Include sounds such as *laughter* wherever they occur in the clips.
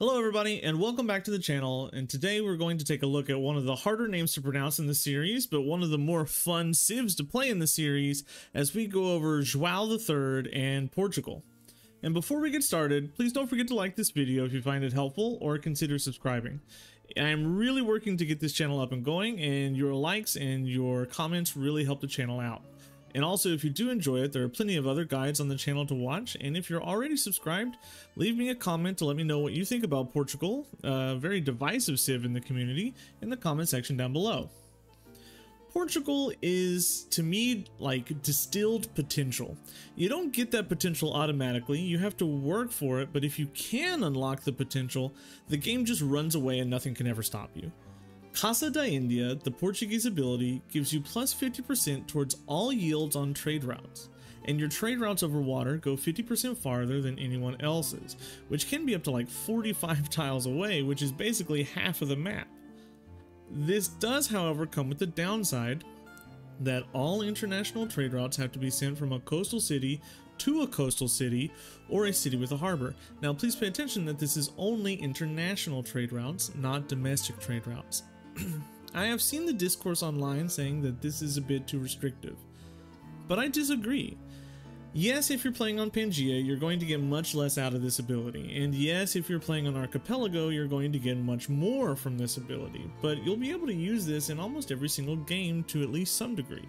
Hello everybody and welcome back to the channel and today we're going to take a look at one of the harder names to pronounce in the series but one of the more fun civs to play in the series as we go over João III and Portugal. And before we get started, please don't forget to like this video if you find it helpful or consider subscribing. I'm really working to get this channel up and going and your likes and your comments really help the channel out. And also, if you do enjoy it, there are plenty of other guides on the channel to watch. And if you're already subscribed, leave me a comment to let me know what you think about Portugal, a very divisive civ in the community, in the comment section down below. Portugal is, to me, like distilled potential. You don't get that potential automatically, you have to work for it, but if you can unlock the potential, the game just runs away and nothing can ever stop you. Casa da India, the Portuguese ability, gives you plus 50% towards all yields on trade routes, and your trade routes over water go 50% farther than anyone else's, which can be up to like 45 *laughs* tiles away, which is basically half of the map. This does, however, come with the downside that all international trade routes have to be sent from a coastal city to a coastal city or a city with a harbor. Now please pay attention that this is only international trade routes, not domestic trade routes. *clears throat* I have seen the discourse online saying that this is a bit too restrictive, but I disagree. Yes, if you're playing on Pangea, you're going to get much less out of this ability, and yes, if you're playing on Archipelago, you're going to get much more from this ability, but you'll be able to use this in almost every single game to at least some degree.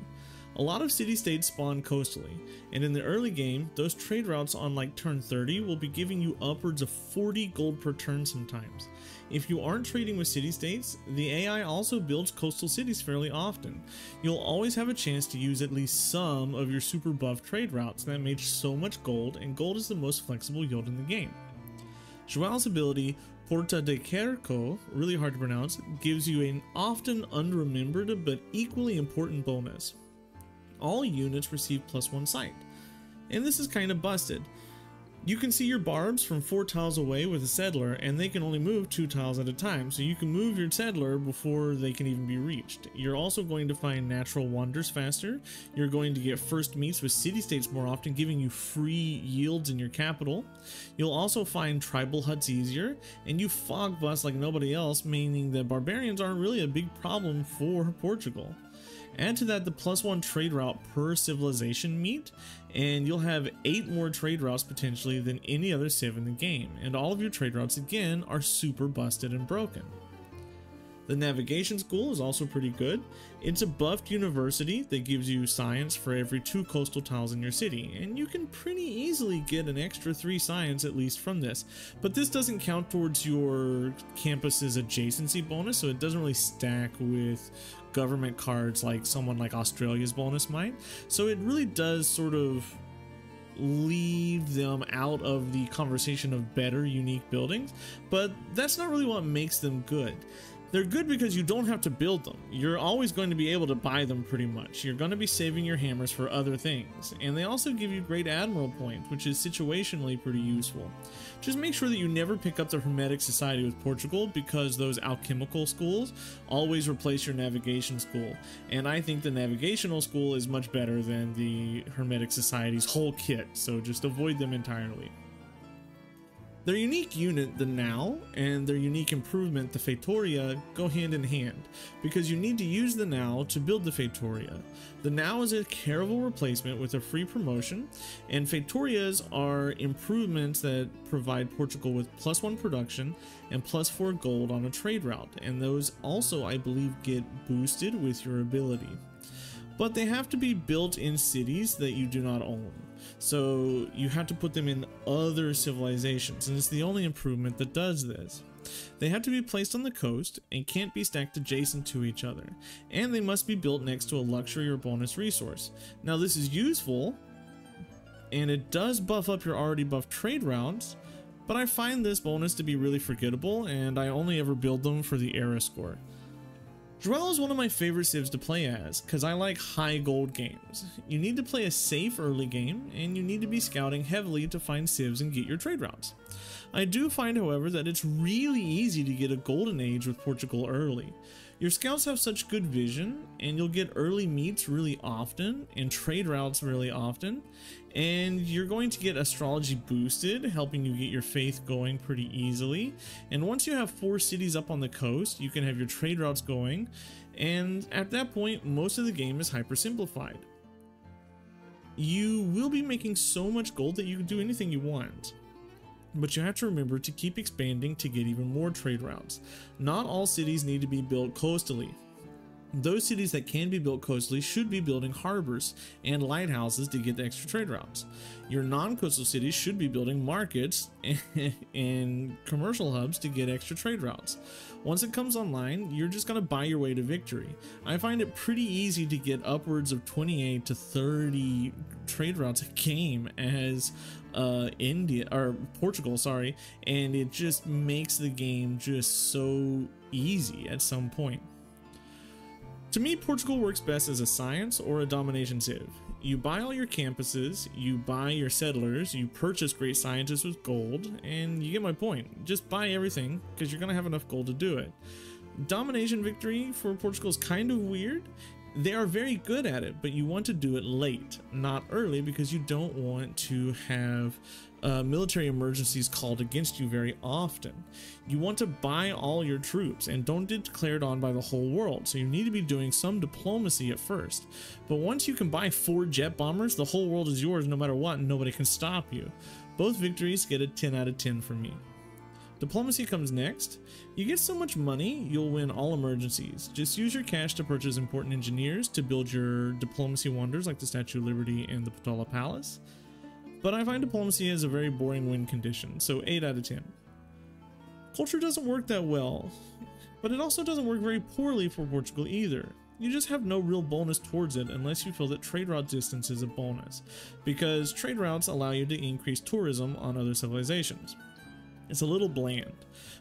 A lot of city-states spawn coastally, and in the early game, those trade routes on like turn 30 will be giving you upwards of 40 gold per turn sometimes. If you aren't trading with city-states, the AI also builds coastal cities fairly often. You'll always have a chance to use at least some of your super buff trade routes that make so much gold, and gold is the most flexible yield in the game. Joao's ability, Porta de Cerco, really hard to pronounce, gives you an often unremembered but equally important bonus. All units receive plus one sight. And this is kind of busted. You can see your barbs from 4 tiles away with a settler, and they can only move 2 tiles at a time, so you can move your settler before they can even be reached. You're also going to find natural wonders faster, you're going to get first meets with city-states more often, giving you free yields in your capital. You'll also find tribal huts easier, and you fog bust like nobody else, meaning that barbarians aren't really a big problem for Portugal. Add to that the plus one trade route per civilization meet, and you'll have 8 more trade routes potentially than any other civ in the game, and all of your trade routes again are super busted and broken. The navigation school is also pretty good. It's a buffed university that gives you science for every two coastal tiles in your city, and you can pretty easily get an extra three science at least from this. But this doesn't count towards your campus's adjacency bonus, so it doesn't really stack with government cards like someone like Australia's bonus might. So it really does sort of leave them out of the conversation of better unique buildings, but that's not really what makes them good. They're good because you don't have to build them. You're always going to be able to buy them pretty much. You're going to be saving your hammers for other things. And they also give you great admiral points, which is situationally pretty useful. Just make sure that you never pick up the Hermetic Society with Portugal because those alchemical schools always replace your navigation school. And I think the navigational school is much better than the Hermetic Society's whole kit, so just avoid them entirely. Their unique unit, the Nao, and their unique improvement, the Feitoria, go hand in hand, because you need to use the Nao to build the Feitoria. The Nao is a Caravel replacement with a free promotion, and Feitorias are improvements that provide Portugal with plus one production and plus four gold on a trade route, and those also, I believe, get boosted with your ability. But they have to be built in cities that you do not own. So you have to put them in other civilizations, and it's the only improvement that does this. They have to be placed on the coast and can't be stacked adjacent to each other, and they must be built next to a luxury or bonus resource. Now this is useful, and it does buff up your already buffed trade routes, but I find this bonus to be really forgettable, and I only ever build them for the era score. João is one of my favorite civs to play as, because I like high gold games. You need to play a safe early game, and you need to be scouting heavily to find civs and get your trade routes. I do find, however, that it's really easy to get a golden age with Portugal early. Your scouts have such good vision, and you'll get early meets really often, and trade routes really often, and you're going to get astrology boosted, helping you get your faith going pretty easily. And once you have four cities up on the coast, you can have your trade routes going, and at that point, most of the game is hyper simplified. You will be making so much gold that you can do anything you want. But you have to remember to keep expanding to get even more trade routes. Not all cities need to be built coastally. Those cities that can be built coastally should be building harbors and lighthouses to get the extra trade routes. Your non-coastal cities should be building markets *laughs* and, commercial hubs to get extra trade routes. Once it comes online, you're just going to buy your way to victory. I find it pretty easy to get upwards of 28 to 30 trade routes a game as uh, India or Portugal, sorry, and it just makes the game just so easy at some point. To me, Portugal works best as a science or a domination civ. You buy all your campuses, you buy your settlers, you purchase great scientists with gold, and you get my point. Just buy everything, because you're going to have enough gold to do it. Domination victory for Portugal is kind of weird. They are very good at it, but you want to do it late, not early, because you don't want to have uh, military emergencies called against you very often. You want to buy all your troops and don't get declared on by the whole world, so you need to be doing some diplomacy at first. But once you can buy four jet bombers, the whole world is yours no matter what and nobody can stop you. Both victories get a 10 out of 10 for me. Diplomacy comes next. You get so much money, you'll win all emergencies. Just use your cash to purchase important engineers to build your diplomacy wonders like the Statue of Liberty and the Potala Palace. But I find diplomacy is a very boring win condition, so 8 out of 10. Culture doesn't work that well, but it also doesn't work very poorly for Portugal either. You just have no real bonus towards it unless you feel that trade route distance is a bonus, because trade routes allow you to increase tourism on other civilizations. It's a little bland,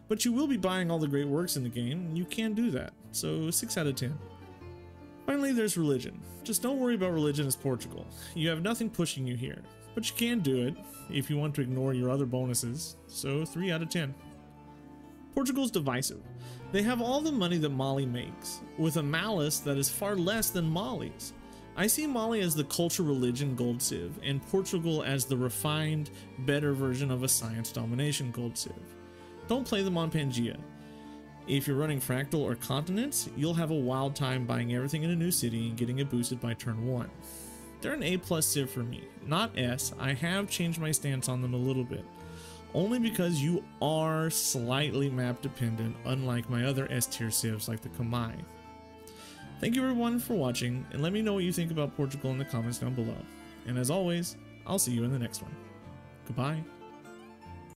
but you will be buying all the great works in the game, and you can do that, so 6 out of 10. Finally, there's religion. Just don't worry about religion as Portugal. You have nothing pushing you here. But you can do it if you want to ignore your other bonuses, so 3 out of 10. Portugal's divisive. They have all the money that Mali makes, with a malus that is far less than Mali's. I see Mali as the culture religion gold civ and Portugal as the refined, better version of a science domination gold civ. Don't play them on Pangea. If you're running Fractal or Continents, you'll have a wild time buying everything in a new city and getting it boosted by turn 1. They're an A plus civ for me, not S. I have changed my stance on them a little bit. Only because you are slightly map dependent, unlike my other S tier civs like the Khmer. Thank you everyone for watching, and let me know what you think about Portugal in the comments down below. And as always, I'll see you in the next one. Goodbye.